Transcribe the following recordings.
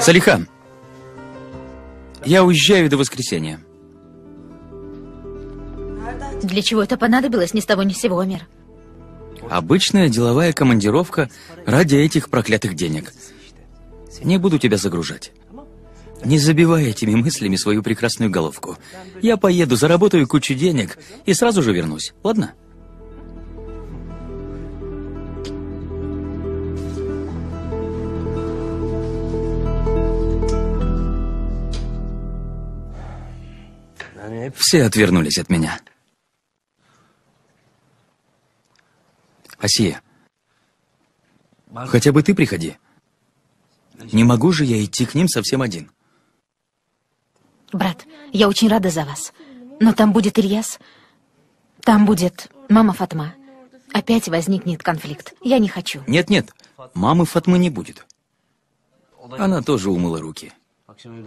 Салиха, я уезжаю до воскресенья. Для чего это понадобилось ни с того ни с сего, Омер? Обычная деловая командировка ради этих проклятых денег. Не буду тебя загружать. Не забивай этими мыслями свою прекрасную головку. Я поеду, заработаю кучу денег и сразу же вернусь. Ладно? Все отвернулись от меня. Асия, хотя бы ты приходи. Не могу же я идти к ним совсем один. Брат, я очень рада за вас. Но там будет Ильяс. Там будет мама Фатма. Опять возникнет конфликт. Я не хочу. Нет-нет, мамы Фатмы не будет. Она тоже умыла руки.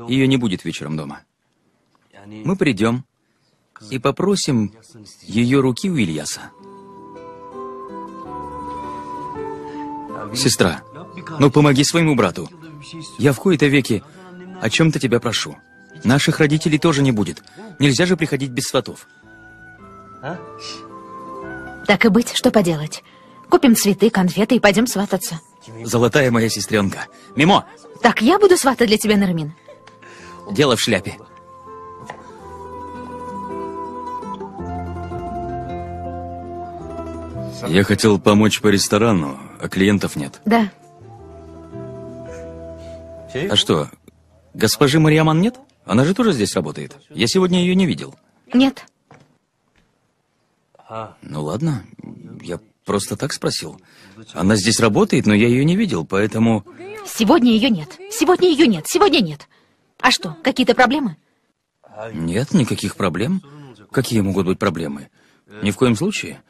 Ее не будет вечером дома. Мы придем и попросим ее руки у Ильяса. Сестра, ну помоги своему брату. Я в кои-то веки о чем-то тебя прошу. Наших родителей тоже не будет. Нельзя же приходить без сватов. Так и быть, что поделать. Купим цветы, конфеты и пойдем свататься. Золотая моя сестренка. Мимо! Так я буду сватать для тебя, Нармин. Дело в шляпе. Я хотел помочь по ресторану, а клиентов нет. Да. А что, госпожи Мариаман нет? Она же тоже здесь работает. Я сегодня ее не видел. Нет. Ну ладно, я просто так спросил. Она здесь работает, но я ее не видел, поэтому... Сегодня ее нет. Сегодня ее нет. Сегодня нет. А что, какие-то проблемы? Нет, никаких проблем. Какие могут быть проблемы? Ни в коем случае.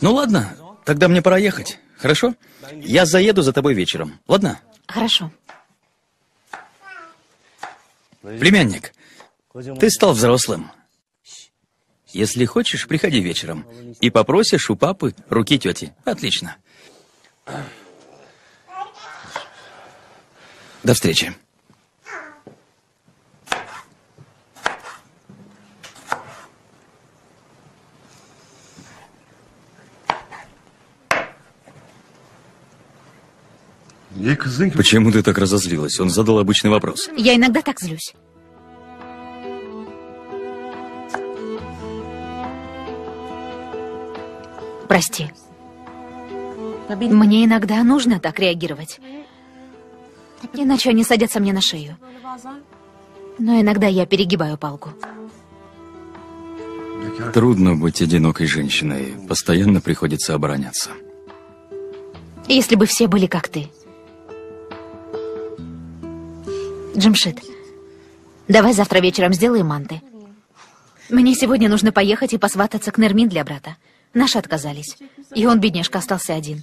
Ну ладно, тогда мне пора ехать. Хорошо? Я заеду за тобой вечером. Ладно? Хорошо. Племянник, ты стал взрослым. Если хочешь, приходи вечером и попросишь у папы руки тети. Отлично. До встречи. Почему ты так разозлилась? Он задал обычный вопрос. Я иногда так злюсь. Прости. Мне иногда нужно так реагировать. Иначе они садятся мне на шею. Но иногда я перегибаю палку. Трудно быть одинокой женщиной. Постоянно приходится обороняться. Если бы все были как ты. Джимшит, давай завтра вечером сделаем манты. Мне сегодня нужно поехать и посвататься к Нермин для брата. Наши отказались. И он, бедняжка, остался один.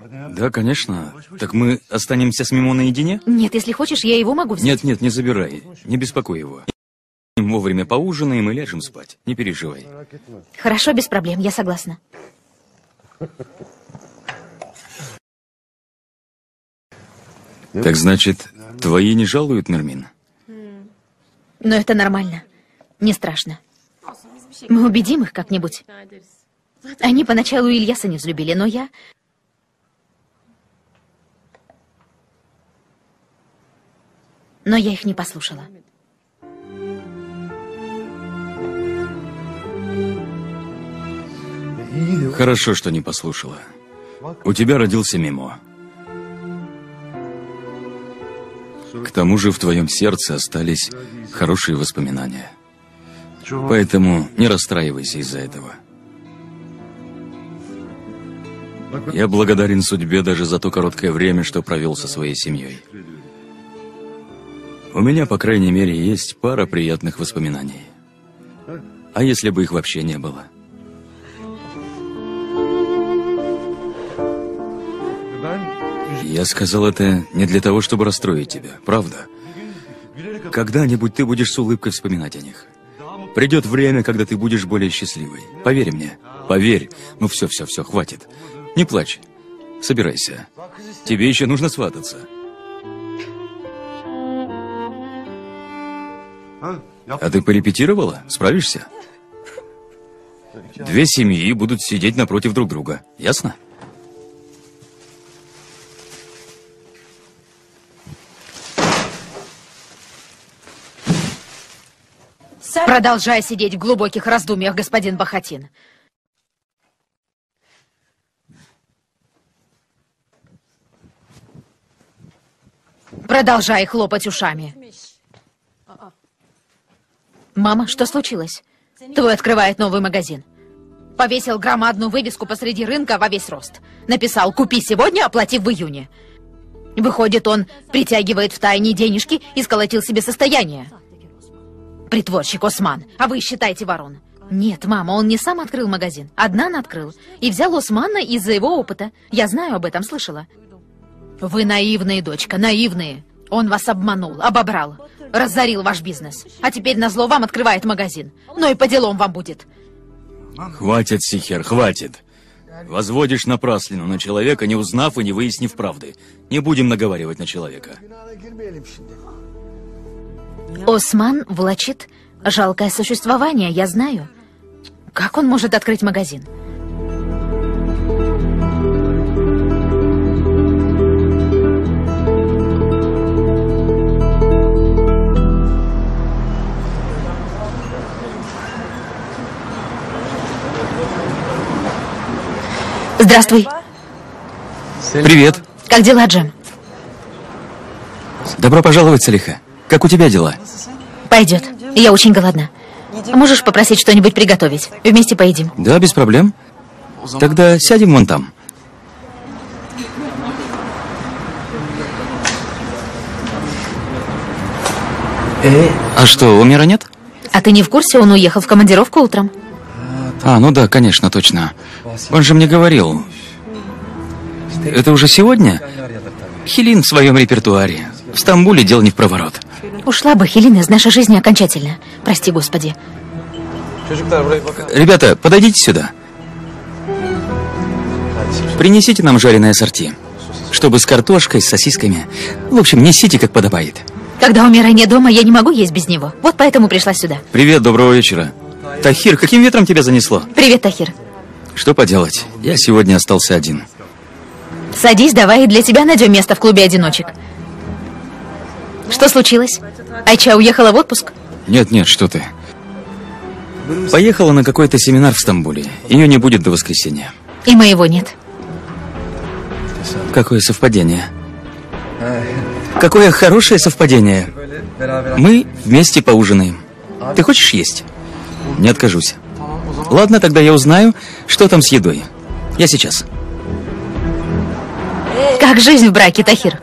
Да, конечно. Так мы останемся с Мимо наедине? Нет, если хочешь, я его могу взять. Нет, нет, не забирай. Не беспокой его. Вовремя поужинаем и ляжем спать. Не переживай. Хорошо, без проблем, я согласна. Так значит, твои не жалуют, Нермин? Но это нормально. Не страшно. Мы убедим их как-нибудь. Они поначалу Ильяса не взлюбили, но я... Но я их не послушала. Хорошо, что не послушала. У тебя родился Мимо. К тому же в твоем сердце остались хорошие воспоминания. Поэтому не расстраивайся из-за этого. Я благодарен судьбе даже за то короткое время, что провел со своей семьей. У меня, по крайней мере, есть пара приятных воспоминаний. А если бы их вообще не было? Я сказал это не для того, чтобы расстроить тебя, правда. Когда-нибудь ты будешь с улыбкой вспоминать о них. Придет время, когда ты будешь более счастливой. Поверь мне. Поверь. Ну все, все, все, хватит. Не плачь. Собирайся. Тебе еще нужно свататься. А ты порепетировала? Справишься? Две семьи будут сидеть напротив друг друга. Ясно? Продолжай сидеть в глубоких раздумьях, господин Бахатин. Продолжай хлопать ушами. Мама, что случилось? Твой открывает новый магазин. Повесил громадную вывеску посреди рынка во весь рост. Написал «Купи сегодня, оплати в июне». Выходит, он притягивает в тайне денежки и сколотил себе состояние. Притворщик Осман, а вы считаете ворон. Нет, мама, он не сам открыл магазин. Аднан открыл. И взял Османа из-за его опыта. Я знаю об этом, слышала. Вы наивные, дочка, наивные. Он вас обманул, обобрал, разорил ваш бизнес. А теперь на зло вам открывает магазин. Ну и по делам вам будет. Хватит, Сихер, хватит. Возводишь напраслину на человека, не узнав и не выяснив правды. Не будем наговаривать на человека. Осман влачит жалкое существование, я знаю. Как он может открыть магазин? Здравствуй. Привет. Как дела, Джем? Добро пожаловать, Салиха. Как у тебя дела? Пойдет. Я очень голодна. Можешь попросить что-нибудь приготовить? Вместе поедим. Да, без проблем. Тогда сядем вон там. А что, у Мира нет? А ты не в курсе, он уехал в командировку утром? А, ну да, конечно, точно. Он же мне говорил. Это уже сегодня? Хилин в своем репертуаре. В Стамбуле дел не в проворот. Ушла бы Хелина из нашей жизни окончательно. Прости, Господи. Ребята, подойдите сюда. Принесите нам жареное ассорти. Чтобы с картошкой, с сосисками. В общем, несите, как подобает. Когда у Мира нет дома, я не могу есть без него. Вот поэтому пришла сюда. Привет, доброго вечера. Тахир, каким ветром тебя занесло? Привет, Тахир. Что поделать? Я сегодня остался один. Садись, давай, и для тебя найдем место в клубе одиночек. Что случилось? Айча уехала в отпуск? Нет, нет, что ты. Поехала на какой-то семинар в Стамбуле. Ее не будет до воскресенья. И моего нет. Какое совпадение. Какое хорошее совпадение. Мы вместе поужинаем. Ты хочешь есть? Не откажусь. Ладно, тогда я узнаю, что там с едой. Я сейчас. Как жизнь в браке, Тахир?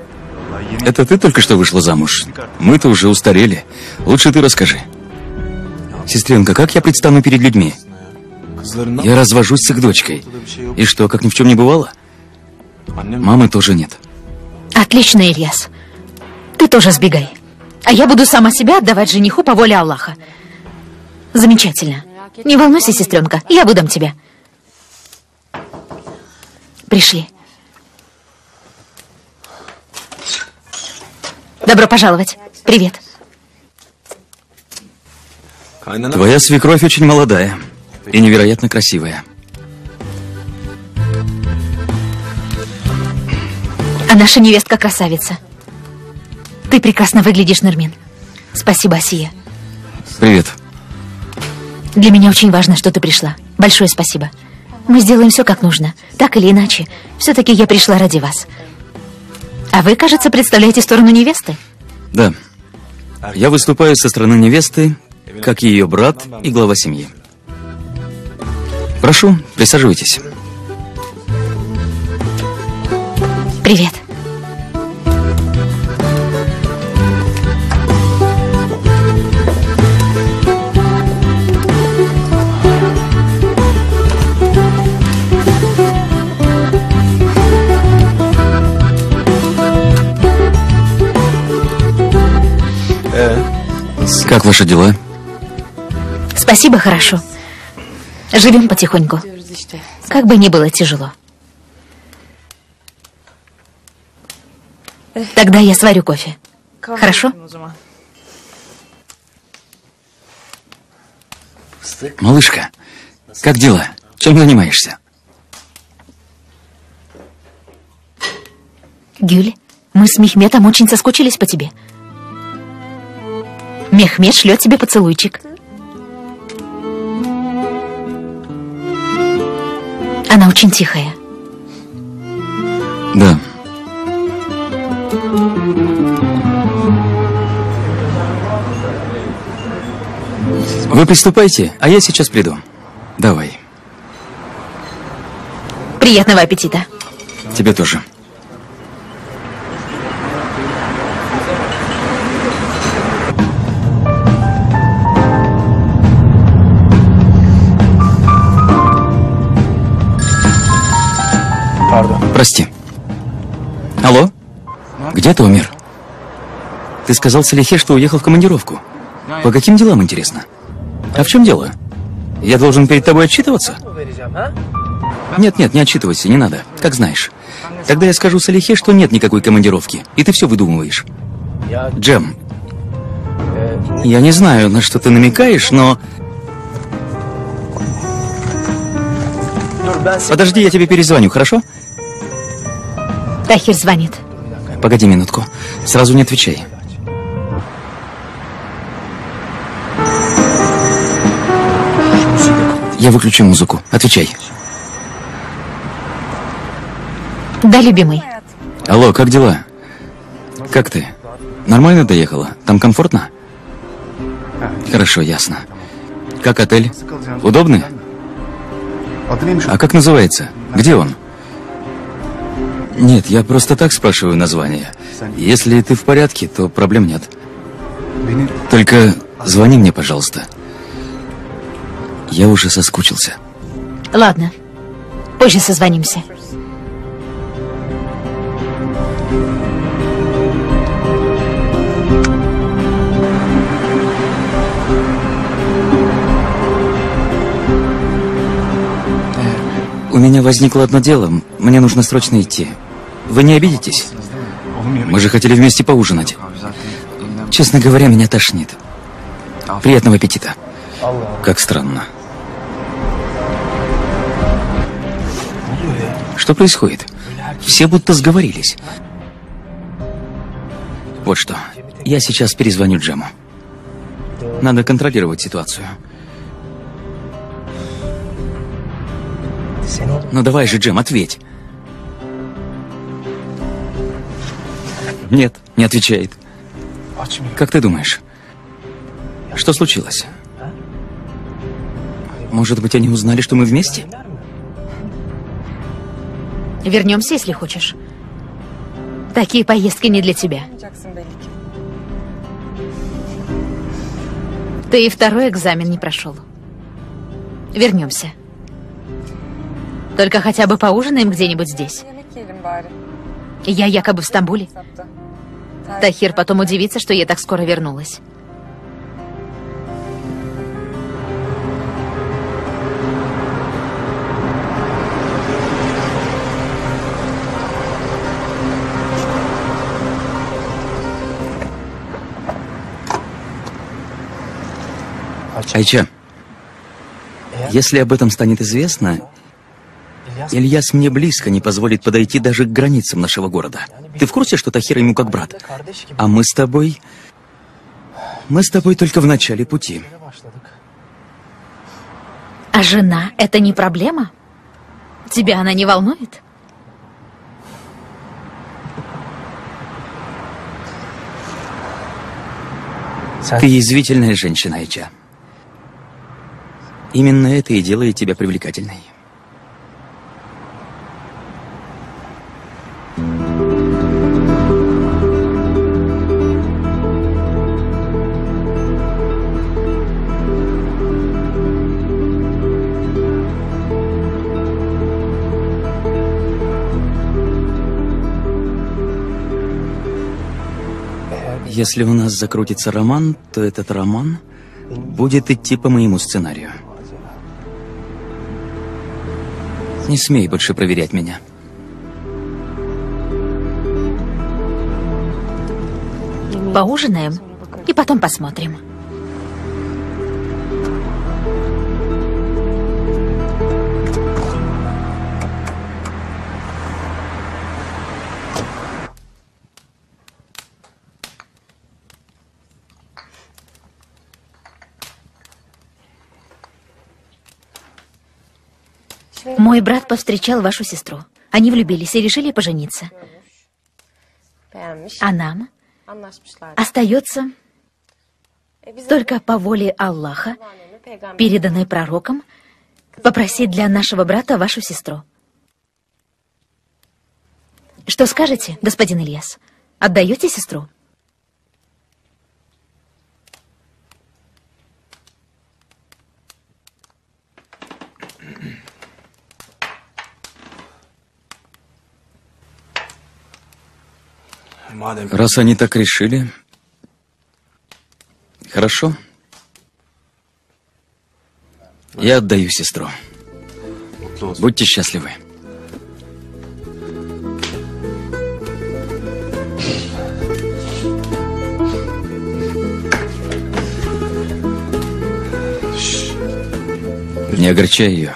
Это ты только что вышла замуж. Мы-то уже устарели. Лучше ты расскажи. Сестренка, как я предстану перед людьми? Я развожусь с их дочкой. И что, как ни в чем не бывало? Мамы тоже нет. Отлично, Ильяс. Ты тоже сбегай. А я буду сама себя отдавать жениху по воле Аллаха. Замечательно. Не волнуйся, сестренка, я выдам тебя. Пришли. Добро пожаловать. Привет. Твоя свекровь очень молодая и невероятно красивая. А наша невестка красавица. Ты прекрасно выглядишь, Нермин. Спасибо, Асия. Привет. Для меня очень важно, что ты пришла. Большое спасибо. Мы сделаем все как нужно. Так или иначе. Все-таки я пришла ради вас. А вы, кажется, представляете сторону невесты? Да. Я выступаю со стороны невесты, как ее брат и глава семьи. Прошу, присаживайтесь. Привет. Как ваши дела? Спасибо, хорошо. Живем потихоньку. Как бы ни было тяжело. Тогда я сварю кофе. Хорошо? Малышка, как дела? Чем занимаешься? Гюль, мы с Мехметом очень соскучились по тебе. Мехмед шлет тебе поцелуйчик. Она очень тихая. Да. Вы приступайте, а я сейчас приду. Давай. Приятного аппетита. Тебе тоже. Где ты умер? Ты сказал Салихе, что уехал в командировку. По каким делам, интересно? А в чем дело? Я должен перед тобой отчитываться? Нет, нет, не отчитывайся, не надо. Как знаешь. Тогда я скажу Салихе, что нет никакой командировки, и ты все выдумываешь. Джем, я не знаю, на что ты намекаешь, но... Подожди, я тебе перезвоню, хорошо? Тахир звонит. Погоди минутку. Сразу не отвечай. Я выключу музыку. Отвечай. Да, любимый. Алло, как дела? Как ты? Нормально доехала? Там комфортно? Хорошо, ясно. Как отель? Удобный? А как называется? Где он? Нет, я просто так спрашиваю название. Если ты в порядке, то проблем нет. Только звони мне, пожалуйста. Я уже соскучился. Ладно. Позже созвонимся. У меня возникло одно дело. Мне нужно срочно идти. Вы не обидитесь? Мы же хотели вместе поужинать. Честно говоря, меня тошнит. Приятного аппетита. Как странно. Что происходит? Все будто сговорились. Вот что. Я сейчас перезвоню Джему. Надо контролировать ситуацию. Ну давай же, Джем, ответь. Нет, не отвечает. Как ты думаешь, что случилось? Может быть, они узнали, что мы вместе? Вернемся, если хочешь. Такие поездки не для тебя. Ты и второй экзамен не прошел. Вернемся. Только хотя бы поужинаем где-нибудь здесь. Я якобы в Стамбуле. Тахир потом удивится, что я так скоро вернулась. Айча, если об этом станет известно, Ильяс мне близко не позволит подойти даже к границам нашего города. Ты в курсе, что Тахир ему как брат? А мы с тобой... Мы с тобой только в начале пути. А жена — это не проблема? Тебя она не волнует? Ты язвительная женщина, Айча. Именно это и делает тебя привлекательной. Если у нас закрутится роман, то этот роман будет идти по моему сценарию. Не смей больше проверять меня. Поужинаем и потом посмотрим. Мой брат повстречал вашу сестру. Они влюбились и решили пожениться. А нам остается только по воле Аллаха, переданной пророком, попросить для нашего брата вашу сестру. Что скажете, господин Ильяс? Отдаете сестру? Раз они так решили, хорошо. Я отдаю сестру. Будьте счастливы. Не огорчай ее.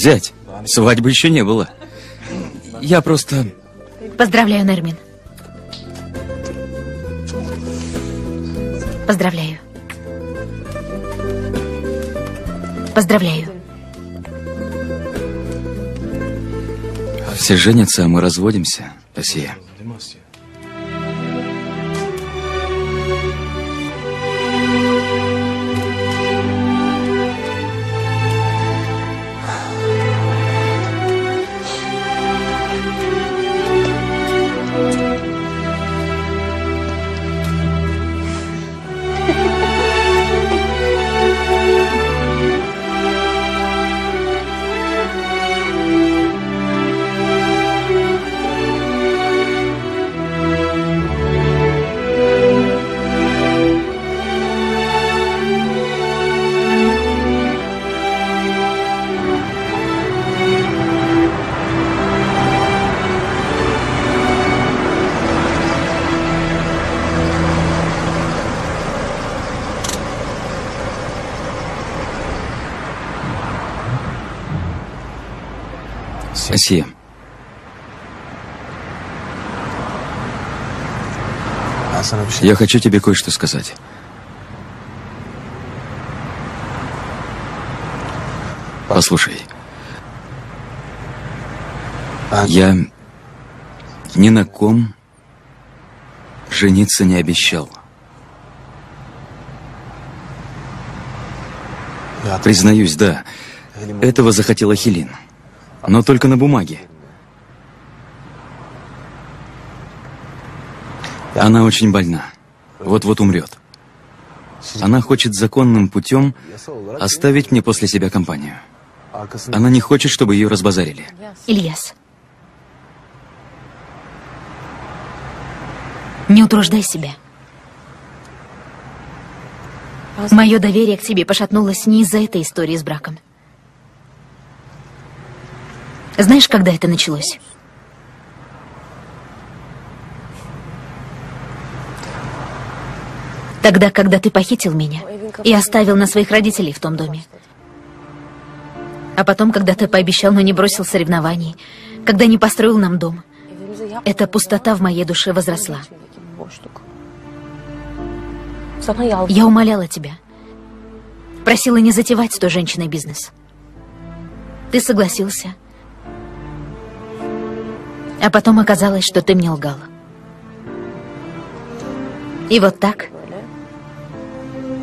Зять, свадьбы еще не было. Я просто... Поздравляю, Нермин. Поздравляю. Поздравляю. Все женятся, а мы разводимся, Асия. Я хочу тебе кое-что сказать. Послушай. Я ни на ком жениться не обещал. Признаюсь, да, этого захотела Хелин. Но только на бумаге. Она очень больна. Вот-вот умрет. Она хочет законным путем оставить мне после себя компанию. Она не хочет, чтобы ее разбазарили. Ильяс. Не утруждай себя. Мое доверие к тебе пошатнулось не из-за этой истории с браком. Знаешь, когда это началось? Тогда, когда ты похитил меня и оставил на своих родителей в том доме. А потом, когда ты пообещал, но не бросил соревнований, когда не построил нам дом. Эта пустота в моей душе возросла. Я умоляла тебя. Просила не затевать с той женщиной бизнес. Ты согласился. А потом оказалось, что ты мне лгал. И вот так,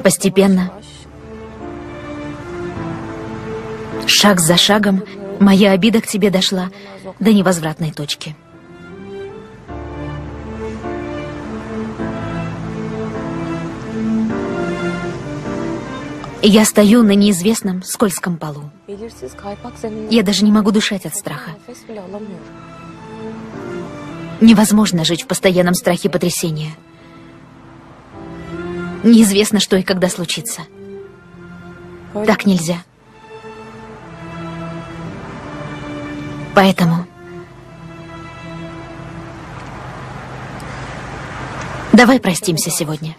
постепенно, шаг за шагом, моя обида к тебе дошла до невозвратной точки. Я стою на неизвестном скользком полу. Я даже не могу дышать от страха. Невозможно жить в постоянном страхе потрясения. Неизвестно, что и когда случится. Так нельзя. Поэтому... Давай простимся сегодня.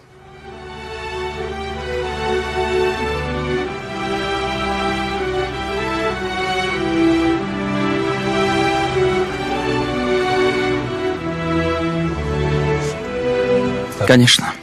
Конечно.